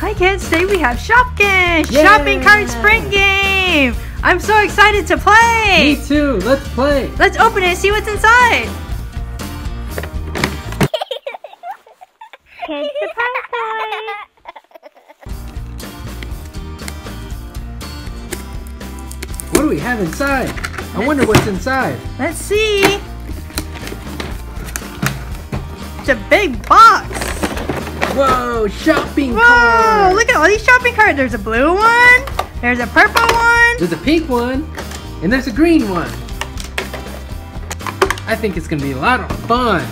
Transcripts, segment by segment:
Hi kids, today we have Shopkins! Yeah! Shopping cart sprint game! I'm so excited to play! Me too. Let's play. Let's open it and see what's inside! Kids surprise What do we have inside? I wonder what's inside. Let's see! It's a big box! Whoa, shopping Whoa! cart. Look at all these shopping carts! There's a blue one, there's a purple one, There's a pink one, and there's a green one. I think it's gonna be a lot of fun.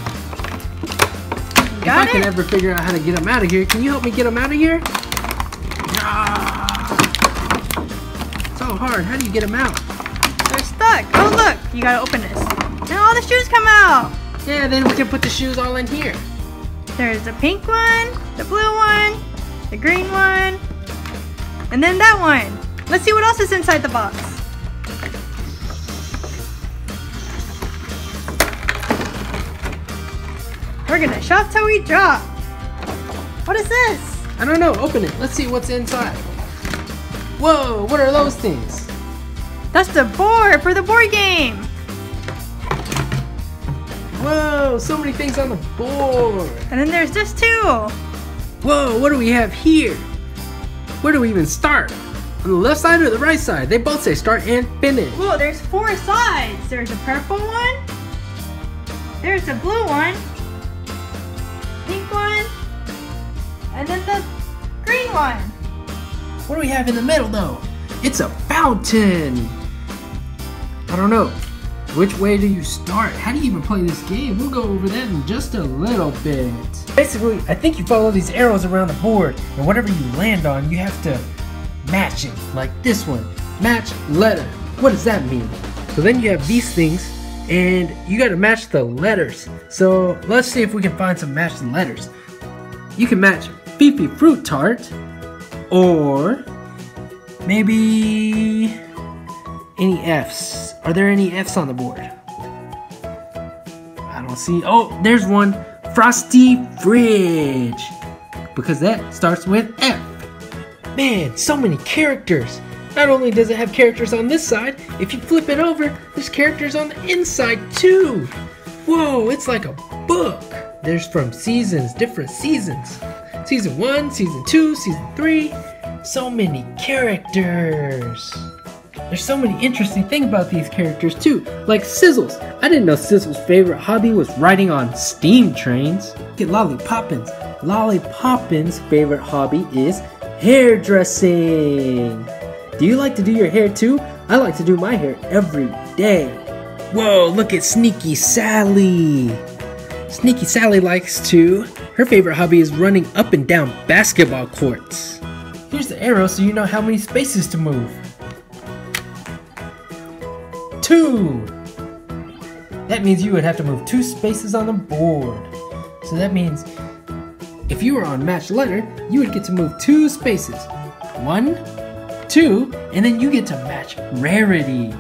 Got if I got can ever figure out how to get them out of here, can you help me get them out of here? Ah. So hard. How do you get them out? They're stuck! Oh look! You gotta open this. And all the shoes come out! Yeah, then we can put the shoes all in here. There's the pink one, the blue one, the green one, and then that one. Let's see what else is inside the box. We're gonna shop till we drop. What is this? I don't know. Open it. Let's see what's inside. Whoa, what are those things? That's the board for the board game. Whoa, so many things on the board. And then there's this too. Whoa, what do we have here? Where do we even start? On the left side or the right side? They both say start and finish. Whoa, there's four sides. There's a purple one. There's a blue one. Pink one. And then the green one. What do we have in the middle though? It's a fountain. I don't know. Which way do you start? How do you even play this game? We'll go over that in just a little bit. Basically, I think you follow these arrows around the board, and whatever you land on, you have to match it. Like this one. Match letter. What does that mean? So then you have these things, and you gotta match the letters. So let's see if we can find some matching letters. You can match Fifi Fruit Tart, or maybe any F's. Are there any F's on the board? I don't see. Oh, there's one. Frosty Fridge. Because that starts with F. Man, so many characters. Not only does it have characters on this side, if you flip it over, there's characters on the inside too. Whoa, it's like a book. There's from seasons, different seasons. Season 1, Season 2, Season 3. So many characters. There's so many interesting things about these characters too, like Sizzles. I didn't know Sizzles' favorite hobby was riding on steam trains. Get Lolly Poppins. Lolly Poppins' favorite hobby is hairdressing. Do you like to do your hair too? I like to do my hair every day. Whoa, look at Sneaky Sally. Sneaky Sally likes to. Her favorite hobby is running up and down basketball courts. Here's the arrow so you know how many spaces to move. Two! That means you would have to move two spaces on the board. So that means if you were on match letter, you would get to move two spaces. One, two, and then you get to match rarity.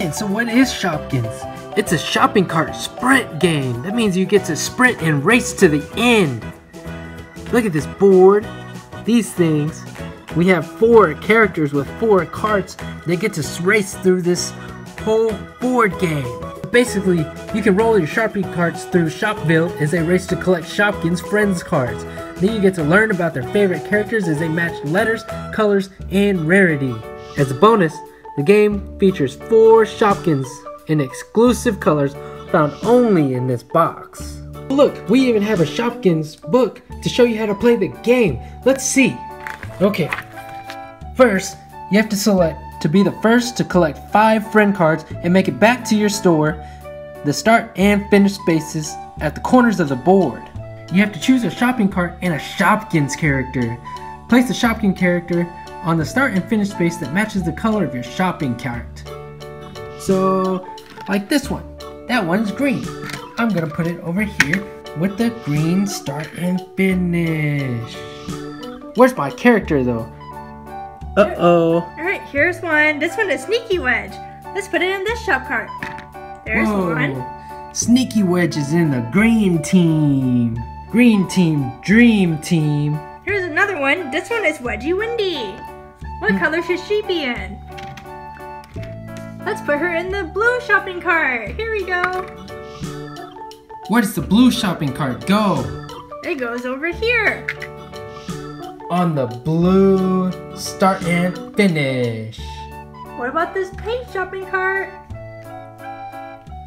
And so what is Shopkins? It's a shopping cart sprint game. That means you get to sprint and race to the end. Look at this board. These things. We have four characters with four carts. They get to race through this whole board game. Basically, you can roll your Sharpie carts through Shopville as they race to collect Shopkins friends cards. Then you get to learn about their favorite characters as they match letters, colors, and rarity. As a bonus, the game features four Shopkins in exclusive colors found only in this box. Look, we even have a Shopkins book to show you how to play the game. Let's see. Okay, first, you have to select to be the first to collect five friend cards and make it back to your store, the start and finish spaces at the corners of the board. You have to choose a shopping cart and a Shopkins character. Place the Shopkins character on the start and finish space that matches the color of your shopping cart. So, like this one. That one's green. I'm gonna put it over here with the green start and finish. Where's my character though? Uh oh. Alright, here's one. This one is Sneaky Wedge. Let's put it in this shop cart. There's one. Sneaky Wedge is in the green team. Green team, dream team. Here's another one. This one is Wedgie Wendy. What hmm. color should she be in? Let's put her in the blue shopping cart. Here we go. Where does the blue shopping cart go? It goes over here. On the blue start and finish. What about this paint shopping cart?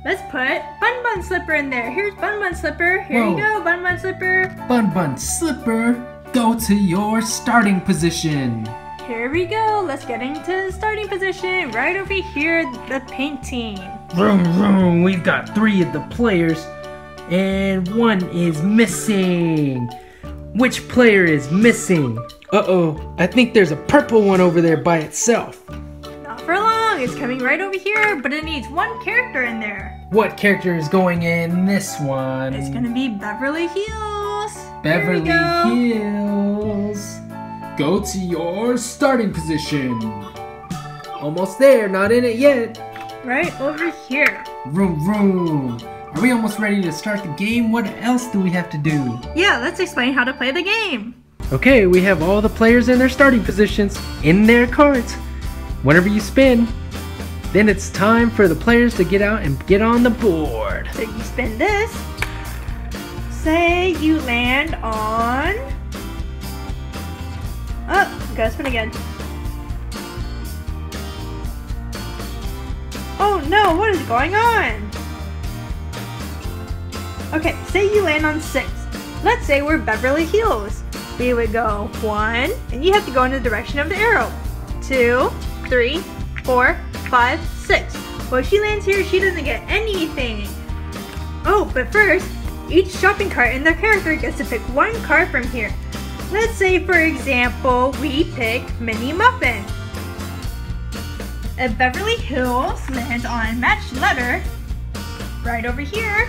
Let's put Bun Bun Slipper in there. Here's Bun Bun Slipper. Here Whoa. you go, Bun Bun Slipper. Bun Bun Slipper, go to your starting position. Here we go. Let's get into the starting position. Right over here, the paint team. Vroom vroom, we've got three of the players and one is missing. Which player is missing? Uh-oh, I think there's a purple one over there by itself. Not for long. It's coming right over here, but it needs one character in there. What character is going in this one? It's gonna be Beverly Heels. Beverly go. Heels. Go to your starting position. Almost there, not in it yet. Right over here. Vroom vroom. Are we almost ready to start the game? What else do we have to do? Yeah, let's explain how to play the game. Okay, we have all the players in their starting positions in their carts. Whenever you spin, then it's time for the players to get out and get on the board. So you spin this. Say you land on. Oh, gotta spin again. Oh no, what is going on? Okay, say you land on six. Let's say we're Beverly Heels. We would go one, and you have to go in the direction of the arrow. Two, three, four, five, six. Well, if she lands here, she doesn't get anything. Oh, but first, each shopping cart and their character gets to pick one card from here. Let's say, for example, we pick Minnie Muffin. If Beverly Heels lands on match letter, right over here,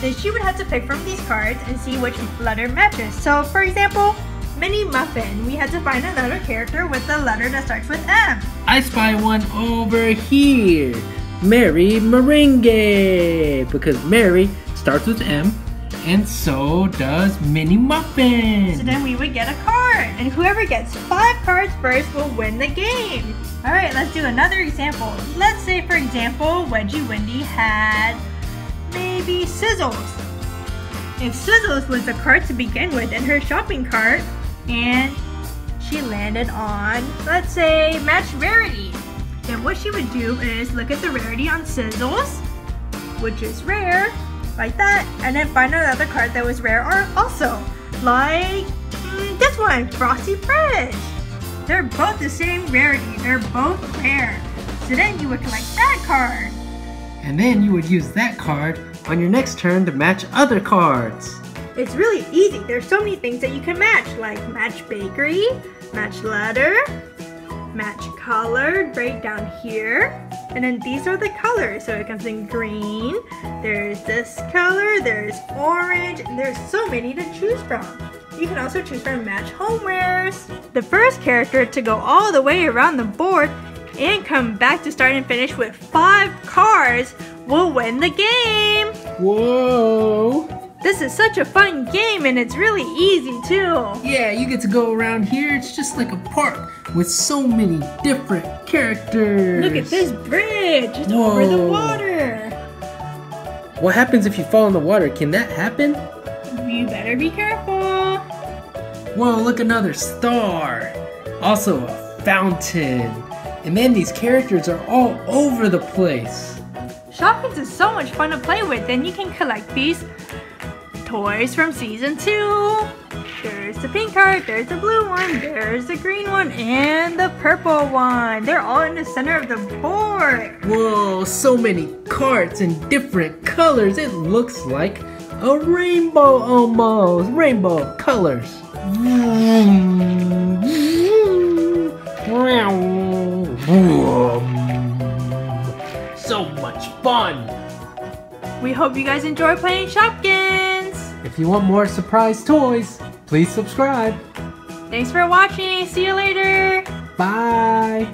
then she would have to pick from these cards and see which letter matches. So, for example, Minnie Muffin, we had to find another character with the letter that starts with M. I spy one over here. Mary Meringue. Because Mary starts with M, and so does Minnie Muffin. So then we would get a card, and whoever gets five cards first will win the game. All right, let's do another example. Let's say, for example, Wedgie Wendy had maybe Sizzles. If Sizzles was the card to begin with in her shopping cart, and she landed on, let's say, Match Rarity, then what she would do is look at the rarity on Sizzles, which is rare, like that, and then find another card that was rare or also, like mm, this one, Frosty Fresh. They're both the same rarity. They're both rare. So then you would collect that card. And then you would use that card on your next turn to match other cards. It's really easy. There's so many things that you can match, like match bakery, match letter, match color right down here. And then these are the colors. So it comes in green, there's this color, there's orange, and there's so many to choose from. You can also choose from match homewares. The first character to go all the way around the board and come back to start and finish with five cards will win the game. Whoa! This is such a fun game and it's really easy too. Yeah, you get to go around here. It's just like a park with so many different characters. Look at this bridge just over the water. What happens if you fall in the water? Can that happen? You better be careful. Whoa, look, another star. Also a fountain. And then these characters are all over the place. Shopkins is so much fun to play with and you can collect these toys from season two. There's the pink card, there's the blue one, there's the green one, and the purple one. They're all in the center of the board. Whoa, so many carts in different colors. It looks like a rainbow almost. Rainbow colors. Hmm. So much fun. We hope you guys enjoy playing Shopkins. If you want more surprise toys, please subscribe. Thanks for watching. See you later. Bye.